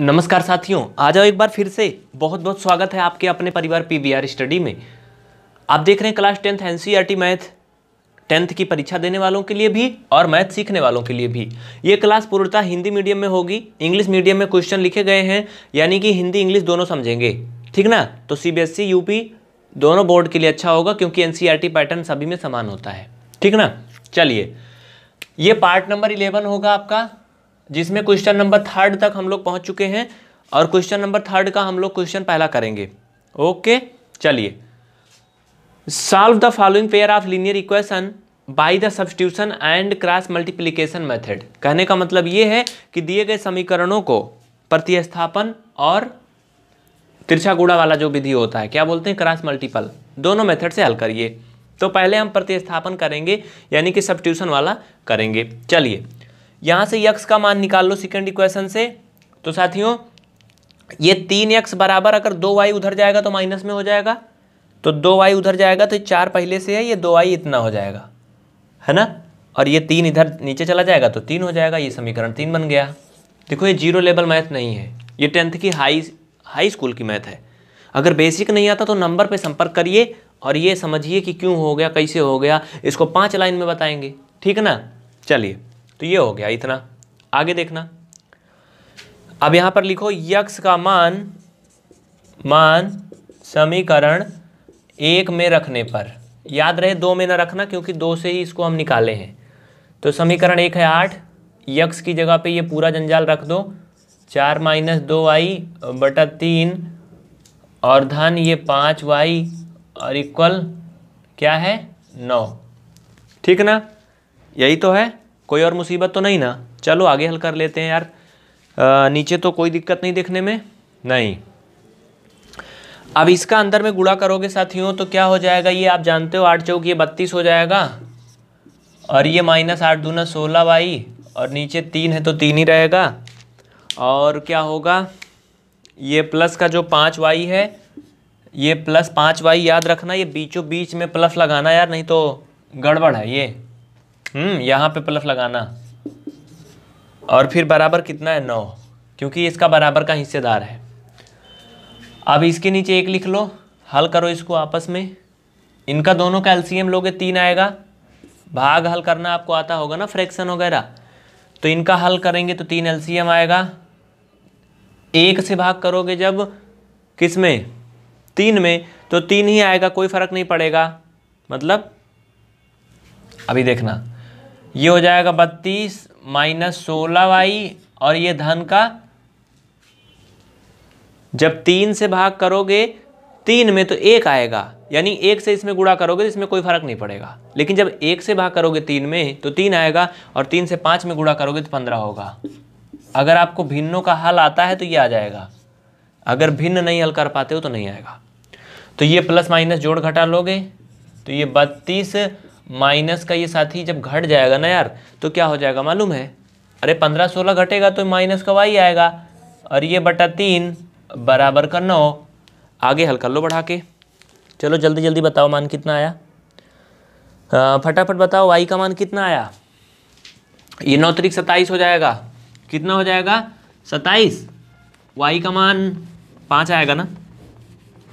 नमस्कार साथियों, आ जाओ एक बार फिर से। बहुत बहुत स्वागत है आपके अपने परिवार पीवीआर स्टडी में। आप देख रहे हैं class tenth NCERT math, tenth की परीक्षा देने वालों के लिए भी और मैथ सीखने वालों के लिए भी। ये क्लास पूर्णतः हिंदी मीडियम में होगी, इंग्लिश मीडियम में क्वेश्चन लिखे गए हैं, यानी कि हिंदी इंग्लिश दोनों समझेंगे। ठीक ना? तो सीबीएसई, यूपी दोनों बोर्ड के लिए अच्छा होगा, क्योंकि एनसीईआरटी पैटर्न सभी में समान होता है। ठीक ना? चलिए, ये पार्ट नंबर इलेवन होगा आपका। जिसमें क्वेश्चन नंबर थर्ड तक हम लोग पहुँच चुके हैं और क्वेश्चन नंबर थर्ड का हम लोग क्वेश्चन पहला करेंगे। ओके चलिए। Solve the following pair of linear equation by the substitution and cross multiplication method कहने का मतलब ये है कि दिए गए समीकरणों को प्रतिस्थापन और तिरछा गुड़ा वाला जो विधि होता है, क्या बोलते हैं? क्रॉस मल्टीपल दोनों मेथड से हल करिए। तो पहले हम प्रतिस्थापन करेंगे, यानी कि सब्सटीट्यूशन वाला करेंगे। चलिए। यहाँ से यक्स का मान निकाल लो सेकेंड इक्वेशन से। तो साथियों, ये तीन यक्स बराबर अगर दो वाई उधर जाएगा तो माइनस में हो जाएगा। तो दो वाई उधर जाएगा तो चार पहले से है, ये दो वाई इतना हो जाएगा। है ना? और ये तीन इधर नीचे चला जाएगा तो तीन हो जाएगा, ये समीकरण तीन बन गया। देखो, ये ज़ीरो लेवल मैथ नहीं है। ये टेंथ की हाई हाई स्कूल की मैथ है। अगर बेसिक नहीं आता तो नंबर पे संपर्क करिए और ये समझिए कि क्यों हो गया, कैसे हो गया, इसको पाँच लाइन में बताएँगे। ठीक है ना? चलिए। तो ये हो गया इतना। आगे देखना। अब यहाँ पर लिखो, यक्स का मान मान समीकरण एक में रखने पर। याद रहे, दो में ना रखना, क्योंकि दो से ही इसको हम निकाले हैं। तो समीकरण एक है आठ, यक्स की जगह पे ये पूरा जंजाल रख दो। चार माइनस दो वाई बटा तीन, और धन ये पाँच वाई, और इक्वल क्या है? नौ। ठीक ना? यही तो है। कोई और मुसीबत तो नहीं ना। चलो आगे हल कर लेते हैं यार। आ, नीचे तो कोई दिक्कत नहीं देखने में? नहीं। अब इसका अंदर में गुड़ा करोगे साथियों तो क्या हो जाएगा? ये आप जानते हो आठ चौक ये बत्तीस हो जाएगा। और ये माइनस आठ दूना सोलह वाई और नीचे तीन है तो तीन ही रहेगा। और क्या होगा? ये प्लस का जो पाँच वाई है ये प्लस पाँच वाई याद रखना ये बीचों बीच में प्लस लगाना यार नहीं तो गड़बड़ है ये। हम्म यहाँ पे प्लस लगाना। और फिर बराबर कितना है? नौ। क्योंकि इसका बराबर का हिस्सेदार है। अब इसके नीचे एक लिख लो। हल करो इसको आपस में। इनका दोनों का एलसीएम लोगे, तीन आएगा। भाग हल करना आपको आता होगा ना, फ्रैक्शन वगैरह। तो इनका हल करेंगे तो तीन एलसीएम आएगा। एक से भाग करोगे जब, किसमें? तीन में। तो तीन ही आएगा, कोई फ़र्क नहीं पड़ेगा। मतलब अभी देखना। ये हो जाएगा बत्तीस माइनस सोलह वाई और ये धन का, जब तीन से भाग करोगे, तीन में तो एक आएगा, यानी एक से इसमें गुणा करोगे तो इसमें कोई फ़र्क नहीं पड़ेगा। लेकिन जब एक से भाग करोगे तीन में तो तीन आएगा और तीन से पाँच में गुणा करोगे तो पंद्रह होगा। अगर आपको भिन्नों का हल आता है तो ये आ जाएगा। अगर भिन्न नहीं हल कर पाते हो तो नहीं आएगा। तो ये प्लस माइनस जोड़ घटा लोगे तो ये बत्तीस माइनस का ये साथी जब घट जाएगा ना यार तो क्या हो जाएगा मालूम है? अरे पंद्रह सोलह घटेगा तो माइनस का वाई आएगा। और ये बटा तीन बराबर का नौ। आगे हल कर लो बढ़ा के चलो जल्दी जल्दी बताओ मान कितना आया? फटाफट बताओ वाई का मान कितना आया? ये नौ तरीक सत्ताईस हो जाएगा। कितना हो जाएगा? सत्ताईस। वाई का मान पाँच आएगा ना?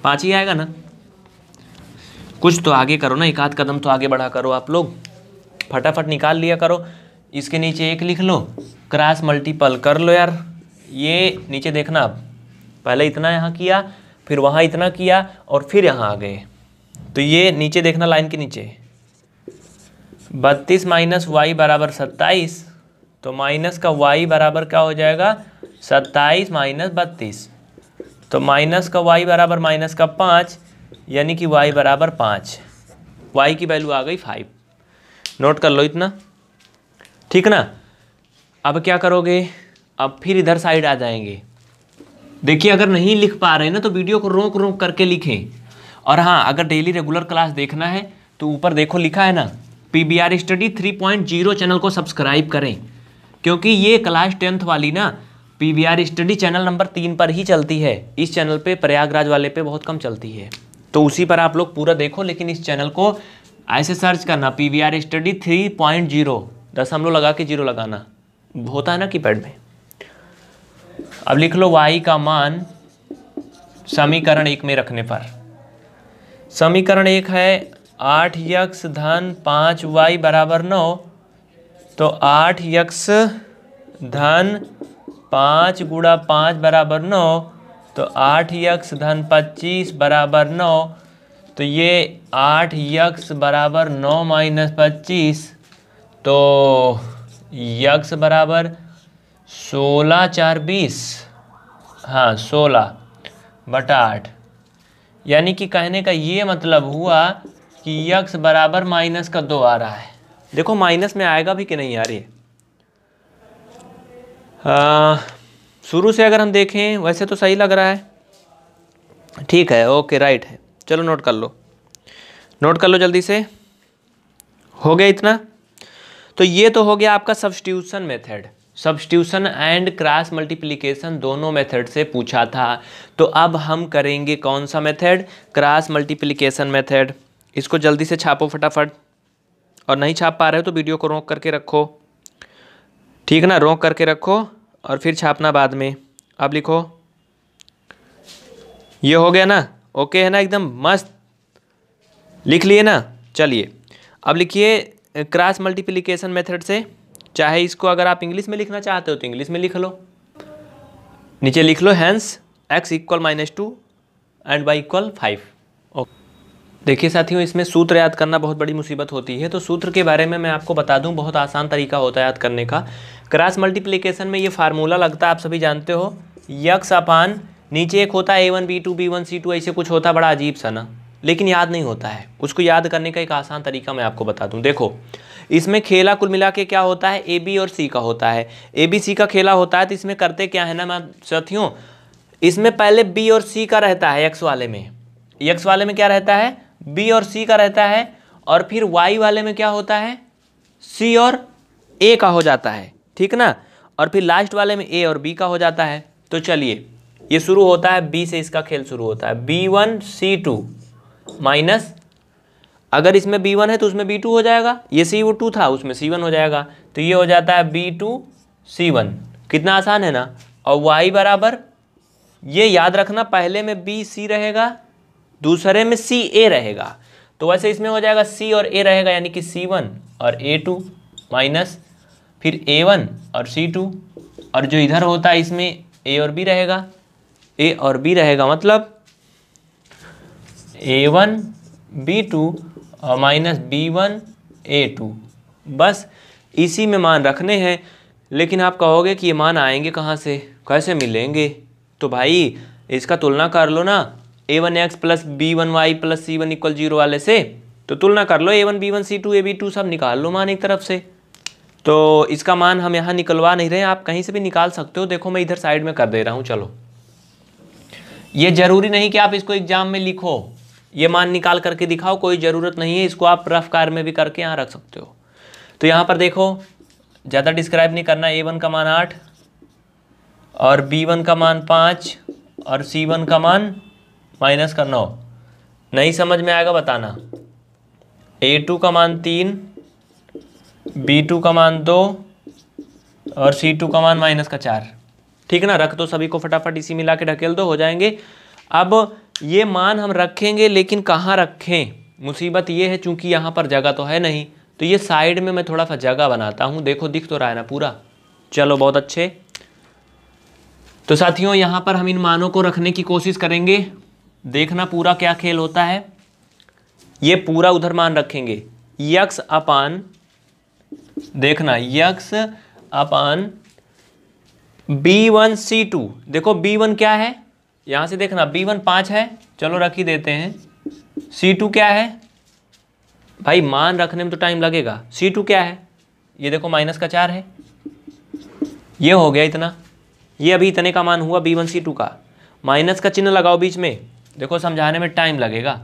पाँच ही आएगा ना? कुछ तो आगे करो ना, एक आध कदम तो आगे बढ़ा करो आप लोग। फटाफट निकाल लिया करो। इसके नीचे एक लिख लो। क्रॉस मल्टीपल कर लो यार। ये नीचे देखना आप। पहले इतना यहाँ किया, फिर वहाँ इतना किया और फिर यहाँ आ गए। तो ये नीचे देखना, लाइन के नीचे। बत्तीस माइनस वाई बराबर सत्ताईस। तो माइनस का वाई बराबर क्या हो जाएगा? सत्ताईस माइनस बत्तीस। तो माइनस का वाई बराबर माइनस का पाँच। यानी कि y बराबर पाँच। y की वैल्यू आ गई फाइव नोट कर लो इतना। ठीक ना? अब क्या करोगे? अब फिर इधर साइड आ जाएँगे। देखिए, अगर नहीं लिख पा रहे ना तो वीडियो को रोक रोक करके लिखें। और हाँ अगर डेली रेगुलर क्लास देखना है तो ऊपर देखो लिखा है ना P B R study three point zero channel को सब्सक्राइब करें। क्योंकि ये क्लास टेंथ वाली ना P B R study channel number तीन पर ही चलती है। इस चैनल पे, प्रयागराज वाले पे बहुत कम चलती है। तो उसी पर आप लोग पूरा देखो, लेकिन इस चैनल को ऐसे सर्च करना P V R study three point zero लोग लगा के ज़ीरो लगाना। होता है ना कीपैड में। अब लिख लो वाई का मान समीकरण एक में रखने पर। समीकरण एक है आठ यक्स धन पाँच वाई बराबर नौ तो आठ यक्स धन पाँच गुड़ा पाँच बराबर नौ तो आठ यक्स धन पच्चीस बराबर नौ तो ये आठ यक्स बराबर नौ माइनस पच्चीस तो यक्स बराबर सोलह चार बीस हाँ सोलह बटा आठ। यानी कि कहने का ये मतलब हुआ कि यक्स बराबर माइनस का दो आ रहा है। देखो माइनस में आएगा भी कि नहीं आ रही शुरू से अगर हम देखें, वैसे तो सही लग रहा है। ठीक है, ओके राइट है। चलो नोट कर लो। नोट कर लो जल्दी से। हो गया इतना? तो ये तो हो गया आपका substitution method substitution and cross multiplication दोनों मेथड से पूछा था। तो अब हम करेंगे कौन सा मेथड क्रॉस मल्टीप्लिकेशन मेथड इसको जल्दी से छापो फटाफट। और नहीं छाप पा रहे हो तो वीडियो को रोक करके रखो। ठीक ना? रोक करके रखो। और फिर छापना बाद में। अब लिखो। ये हो गया ना? ओके है ना एकदम? मस्त। लिख लिए ना? चलिए। अब लिखिए क्रॉस मल्टीप्लिकेशन मेथड से। चाहे इसको अगर आप इंग्लिश में लिखना चाहते हो तो इंग्लिश में लिख लो। नीचे लिख लो hence x equal minus two and y equal five देखिए साथियों, इसमें सूत्र याद करना बहुत बड़ी मुसीबत होती है। तो सूत्र के बारे में मैं आपको बता दूँ, बहुत आसान तरीका होता है याद करने का। क्रॉस मल्टीप्लिकेशन में ये फार्मूला लगता है, आप सभी जानते हो। यक्स अपान नीचे एक होता है, A one, B two, B one, C two, ऐसे कुछ होता बड़ा अजीब सा ना। लेकिन याद नहीं होता है। उसको याद करने का एक आसान तरीका मैं आपको बता दूँ। देखो, इसमें खेला कुल मिला के क्या होता है? ए, बी और सी का होता है। ए, बी, सी का खेला होता है तो इसमें करते क्या है ना, मैं साथियों, इसमें पहले बी और सी का रहता है एक्स वाले में। एक्स वाले में क्या रहता है? बी और सी का रहता है और फिर वाई वाले में क्या होता है? सी और ए का हो जाता है, ठीक ना? और फिर लास्ट वाले में ए और बी का हो जाता है। तो चलिए, ये शुरू होता है, बी से इसका खेल शुरू होता है। B one, C two minus, अगर इसमें बी वन है तो उसमें बी टू हो जाएगा। ये सी वो टू था, उसमें सी वन हो जाएगा। तो ये हो जाता है बी टू, सी वन। कितना आसान है ना? और वाई बराबर, ये याद रखना, पहले में बी सी रहेगा दूसरे में सी ए रहेगा। तो वैसे इसमें हो जाएगा सी और ए रहेगा, यानी कि सी वन और ए टू माइनस फिर ए वन और सी टू और जो इधर होता है इसमें ए और बी रहेगा। ए और बी रहेगा मतलब ए वन बी टू और minus B one A two बस इसी में मान रखने हैं, लेकिन आप कहोगे कि ये मान आएँगे कहाँ से? कैसे मिलेंगे? तो भाई, इसका तुलना कर लो ना। A one x plus B one y plus C one equal zero वाले से तो तुलना कर लो A one B one C two A B two सब निकाल लो मान एक तरफ़ से। तो इसका मान हम यहाँ निकलवा नहीं रहे, आप कहीं से भी निकाल सकते हो। देखो मैं इधर साइड में कर दे रहा हूँ, चलो। ये ज़रूरी नहीं कि आप इसको एग्ज़ाम में लिखो। ये मान निकाल करके दिखाओ, कोई ज़रूरत नहीं है, इसको आप रफ कार में भी करके यहाँ रख सकते हो। तो यहाँ पर देखो, ज़्यादा डिस्क्राइब नहीं करना ए वन का मान आठ, और बी वन का मान पाँच, और सी वन का मान माइनस का नौ नहीं समझ में आएगा बताना। ए टू का मान तीन बी टू का मान दो और सी टू का मान माइनस का चार। ठीक है ना? रख दो सभी को फटाफट, इसी मिला के ढकेल दो, हो जाएँगे। अब ये मान हम रखेंगे, लेकिन कहाँ रखें? मुसीबत ये है, चूँकि यहाँ पर जगह तो है नहीं। तो ये साइड में मैं थोड़ा सा जगह बनाता हूँ। देखो, दिख तो रहा है ना पूरा। चलो, बहुत अच्छे। तो साथियों, यहाँ पर हम इन मानों को रखने की कोशिश करेंगे। देखना पूरा क्या खेल होता है। ये पूरा उधर मान रखेंगे। यक्स अपान, देखना x upon B one C two देखो बी वन क्या है। यहाँ से देखना बी वन पाँच है। चलो रख ही देते हैं। सी टू क्या है। भाई मान रखने में तो टाइम लगेगा। सी टू क्या है। ये देखो माइनस का चार है। ये हो गया इतना। ये अभी इतने का मान हुआ बी वन सी टू का। माइनस का चिन्ह लगाओ बीच में। देखो, समझाने में टाइम लगेगा।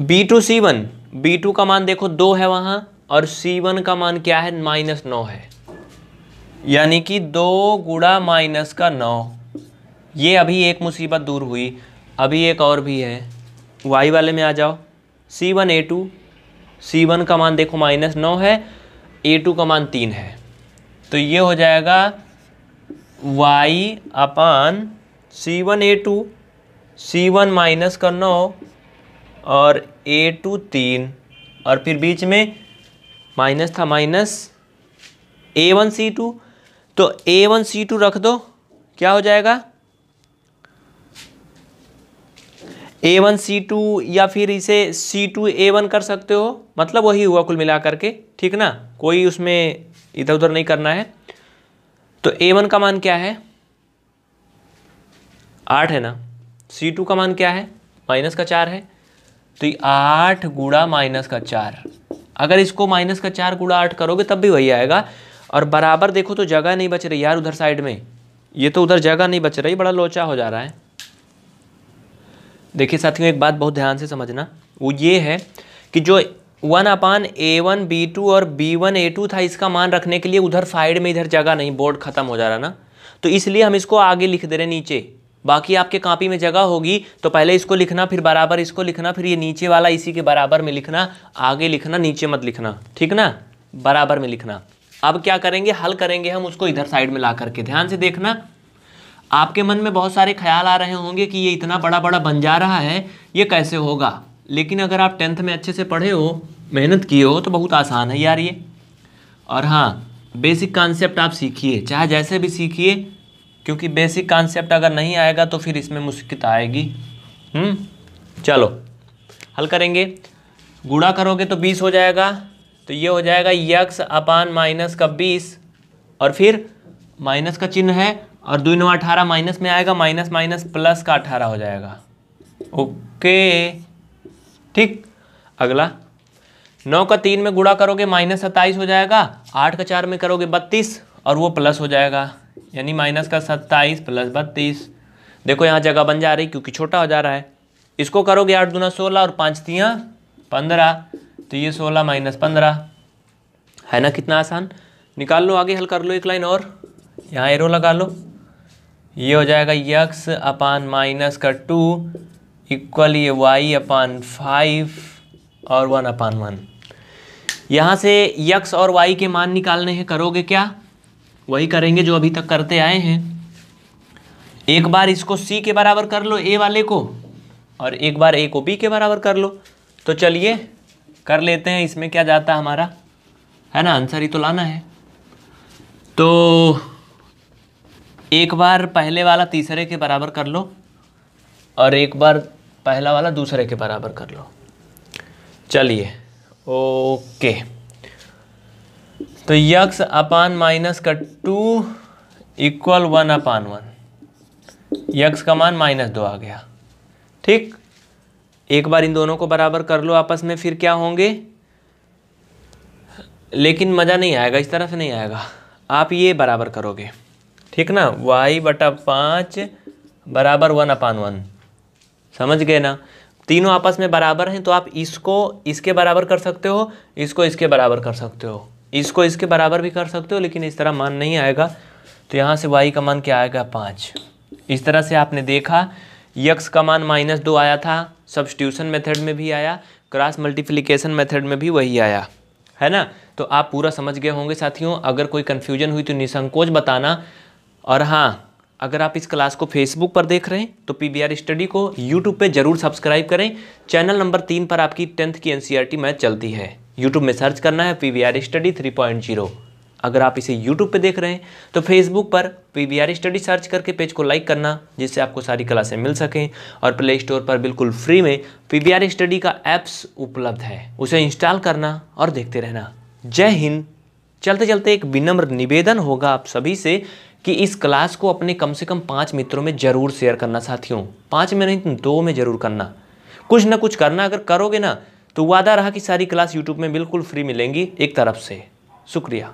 B two C one B two का मान देखो, दो है वहाँ, और सी वन का मान क्या है? माइनस नौ है। यानी कि दो गुड़ा माइनस का नौ। ये अभी एक मुसीबत दूर हुई। अभी एक और भी है। वाई वाले में आ जाओ। C one A two C one का मान देखो माइनस नौ है। ए टू का मान तीन है। तो ये हो जाएगा y upon C one A two C one minus का नौ और ए टू तीन, और फिर बीच में माइनस था minus A one C two तो ए वन सी टू रख दो, क्या हो जाएगा? ए वन सी टू या फिर इसे सी टू ए वन कर सकते हो मतलब वही हुआ कुल मिला करके ठीक ना? कोई उसमें इधर उधर नहीं करना है। तो ए वन का मान क्या है? आठ है ना? सी टू का मान क्या है? माइनस का चार है। तो आठ गुड़ा माइनस का चार। अगर इसको माइनस का चार गुड़ा आठ करोगे, तब भी वही आएगा। और बराबर देखो तो जगह नहीं बच रही यार उधर साइड में। ये तो उधर जगह नहीं बच रही, बड़ा लोचा हो जा रहा है। देखिए साथियों, एक बात बहुत ध्यान से समझना। वो ये है कि जो one upon A one B two और बी वन ए टू था, इसका मान रखने के लिए उधर साइड में इधर जगह नहीं, बोर्ड खत्म हो जा रहा ना। तो इसलिए हम इसको आगे लिख दे रहे नीचे। बाकी आपके कापी में जगह होगी तो पहले इसको लिखना, फिर बराबर इसको लिखना, फिर ये नीचे वाला इसी के बराबर में लिखना, आगे लिखना, नीचे मत लिखना, ठीक ना? बराबर में लिखना। अब क्या करेंगे? हल करेंगे हम उसको इधर साइड में ला करके। ध्यान से देखना। आपके मन में बहुत सारे ख्याल आ रहे होंगे कि ये इतना बड़ा बड़ा बन जा रहा है, ये कैसे होगा? लेकिन अगर आप टेंथ में अच्छे से पढ़े हो, मेहनत किए हो तो बहुत आसान है यार ये। और हाँ बेसिक कॉन्सेप्ट आप सीखिए, चाहे जैसे भी सीखिए क्योंकि बेसिक कॉन्सेप्ट अगर नहीं आएगा तो फिर इसमें मुश्किल आएगी। हम्म? चलो, हल करेंगे। गुणा करोगे तो बीस हो जाएगा तो ये हो जाएगा यक्स अपान माइनस का बीस, और फिर माइनस का चिन्ह है, और दो नौ अठारह माइनस में आएगा, माइनस माइनस प्लस का अठारह हो जाएगा। ओके, ठीक। अगला, नौ का तीन में गुणा करोगे, माइनस सत्ताईस हो जाएगा, आठ का चार में करोगे बत्तीस, और वो प्लस हो जाएगा। यानी माइनस का सत्ताईस प्लस बत्तीस। देखो यहाँ जगह बन जा रही क्योंकि छोटा हो जा रहा है। इसको करोगे आठ दूना सोलह और पाँच तियाँ पंद्रह। तो ये सोलह माइनस पंद्रह। है ना कितना आसान? निकाल लो, आगे हल कर लो एक लाइन और। यहाँ एरो लगा लो। ये हो जाएगा यक्स अपान माइनस का टू इक्वल ये वाई अपान फाइव और वन अपान वन। यहाँ से यक्स और वाई के मान निकालने हैं, करोगे क्या? वही करेंगे जो अभी तक करते आए हैं। एक बार इसको सी के बराबर कर लो ए वाले को, और एक बार ए को बी के बराबर कर लो। तो चलिए, कर लेते हैं, इसमें क्या जाता है हमारा? है ना, आंसर ही तो लाना है। तो एक बार पहले वाला तीसरे के बराबर कर लो, और एक बार पहला वाला दूसरे के बराबर कर लो। चलिए, ओके। तो यक्स अपान माइनस का two equal one upon one. X का मान माइनस दो आ गया। ठीक? एक बार इन दोनों को बराबर कर लो आपस में, फिर क्या होंगे? लेकिन मज़ा नहीं आएगा, इस तरह से नहीं आएगा। आप ये बराबर करोगे। ठीक ना? वाई बटा पाँच बराबर वन अपान वन। समझ गए ना? तीनों आपस में बराबर हैं तो आप इसको, इसके बराबर कर सकते हो, इसको इसके बराबर कर सकते हो। इसको इसके बराबर भी कर सकते हो, लेकिन इस तरह मान नहीं आएगा। तो यहाँ से वाई का मान क्या आएगा? पाँच। इस तरह से आपने देखा यक्स का मान माइनस दो आया था, सब्सटीट्यूशन मेथड में भी आया, क्रॉस मल्टीप्लिकेशन मेथड में भी वही आया। है ना? तो आप पूरा समझ गए होंगे साथियों। अगर कोई कन्फ्यूज़न हुई तो निसंकोच बताना। और हाँ अगर आप इस क्लास को फेसबुक पर देख रहे हैं तो पी बी आर स्टडी को यूट्यूब पे ज़रूर सब्सक्राइब करें। चैनल नंबर तीन पर आपकी टेंथ की एन मैथ चलती है। यूट्यूब में सर्च करना है P V R study three point zero अगर आप इसे यूट्यूब पे देख रहे हैं तो फेसबुक पर P V R study search करके पेज को लाइक करना, जिससे आपको सारी क्लासें मिल सकें और प्ले स्टोर पर बिल्कुल फ्री में पी वी आर स्टडी का ऐप्स उपलब्ध है। उसे इंस्टॉल करना और देखते रहना। जय हिंद। चलते चलते एक विनम्र निवेदन होगा आप सभी से कि इस क्लास को अपने कम से कम पाँच मित्रों में ज़रूर शेयर करना साथियों। पाँच में नहीं, दो में ज़रूर करना। कुछ ना कुछ करना अगर करोगे ना तो वादा रहा कि सारी क्लास यूट्यूब में बिल्कुल फ्री मिलेंगी एक तरफ़ से। शुक्रिया।